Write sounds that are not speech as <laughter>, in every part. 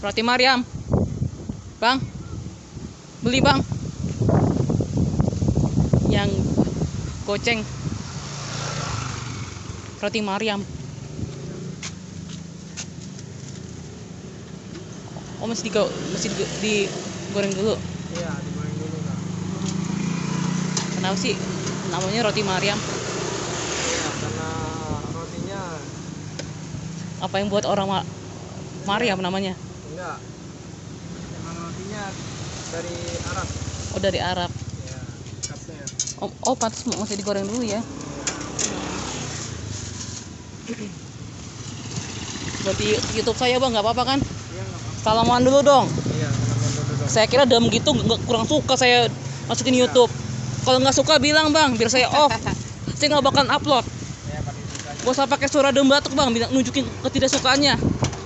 Roti Mariam. Bang. Beli, Bang. Yang goceng. Roti Mariam. Oh, mesti di mesti di- digoreng dulu. Iya, dimain dulu kak. Kenapa sih namanya roti Mariam? Iya, karena rotinya Apa yang buat orang Ma- Mariam namanya? Enggak. Emang rotinya dari Arab. Oh, dari Arab. Ya, khasnya. Oh, oh pantas masih digoreng dulu ya. Buat di YouTube saya bang, nggak apa-apa kan? Iya, nggak apa-apa. Salaman dulu dong. Iya, salaman dulu dong. Saya kira dalam gitu nggak kurang suka saya masukin YouTube. Kalau nggak suka bilang bang, biar saya off. <laughs> saya nggak bakal upload. Ya. Gak usah pakai suara dem batuk bang, bilang nunjukin ketidaksukaannya.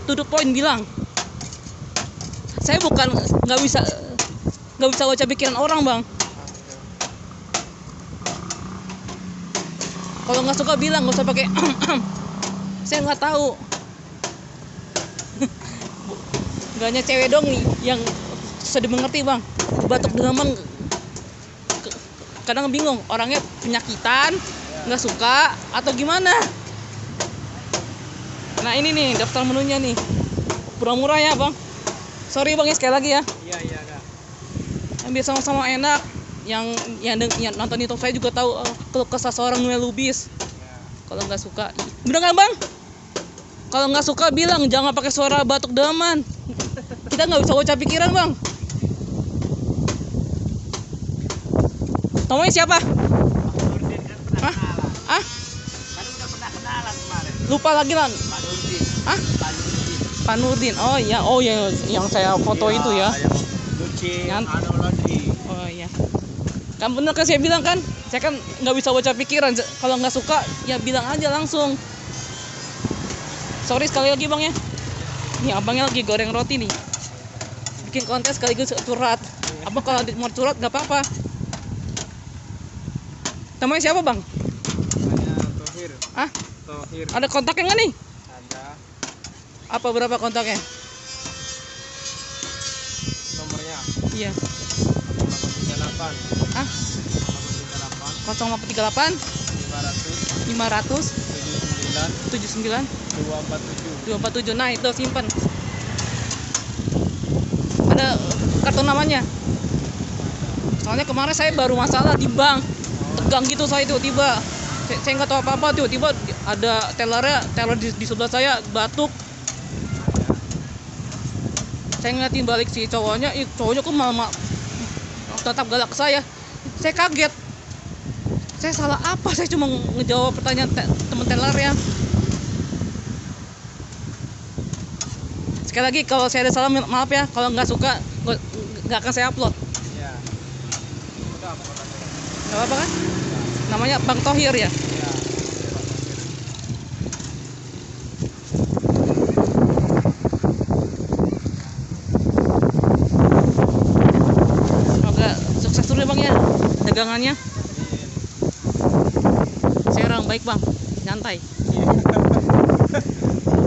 To the point bilang. Saya bukan nggak bisa nggak bisa baca pikiran orang bang. Kalau nggak suka bilang, nggak usah pakai. <clears throat> saya nggak tahu. <laughs> Gak hanya cewek dong nih yang susah dimengerti bang. Batuk demam kadang bingung orangnya penyakitan nggak suka atau gimana. Nah ini nih daftar menunya nih. Murah-murah ya bang. Sorry bang ya sekali lagi ya. Iya, iya, kak. Yang biar sama-sama enak. Yang yang, yang nonton YouTube saya juga tahu eh, kalau kesah seorang Noel Lubis. Ya. Kalau nggak suka, bener nggak bang? Kalau nggak suka bilang jangan pakai suara batuk daman. Kita nggak bisa baca pikiran bang. Namanya siapa? Nurdin kan pernah Hah? kenalan. Ah, Kan udah pernah kenalan kemarin. lupa lagi lan. Pak Nurdin. Oh iya, oh ya yang saya foto Iya, itu ya. Yang cuci Yang- anu laundry. Oh iya. Kan bener kan saya bilang kan, saya kan nggak bisa baca pikiran. Kalau nggak suka ya bilang aja langsung. Sorry sekali lagi bang ya. Nih abangnya lagi goreng roti nih. Bikin konten sekaligus curhat. Apa kalau mau curhat nggak apa-apa. Namanya siapa bang? Namanya Tohir. Ah, Tohir. ada kontaknya nggak nih? Apa berapa kontaknya? nomornya? Iya. 0838 Ah, 0838 0838 500 500 79 79 247 247 nah itu simpen. Ada kartu namanya? Soalnya kemarin saya baru masalah di bank. Tegang gitu saya tiba-tiba. Saya nggak tahu apa-apa tiba-tiba ada tellernya teller di, di sebelah saya batuk saya ngeliatin balik si cowoknya ih cowoknya kok malah ma- tetap galak ke saya. Saya kaget. Saya salah apa? Saya cuma ngejawab pertanyaan te- temen teller ya. Sekali lagi kalau saya ada salah ma- maaf ya. Kalau nggak suka nggak akan saya upload. Ya nggak apa-apa kan? Namanya Bang Tohir ya ya semoga sukses dulu ya Bang ya dagangannya saya orang baik Bang. Nyantai. Iya. <laughs>